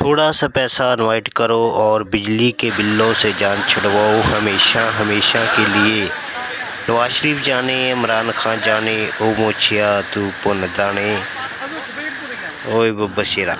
थोड़ा सा पैसा इन्वाइट करो और बिजली के बिलों से जान छुड़वाओ हमेशा हमेशा के लिए। नवाज़ शरीफ जाने, इमरान खान जाने, ओ मोछिया तू पुन दाने ओए बब्बा शेरा।